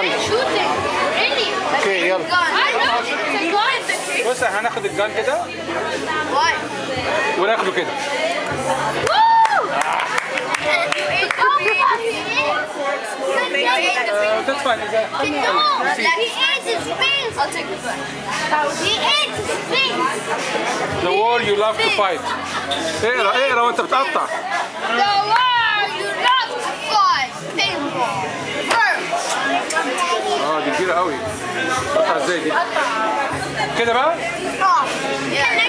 استنى? أوكي يلا. بص إحنا هناخد الجان كده? وناخده كده آه، تدفع الازاز He ate his face. I'll take the gun. He ate his face. The war you love to fight اقرا اقرا وانت بتقطع The war كبيرة قوي. إزاي دي. كده بقى؟ Can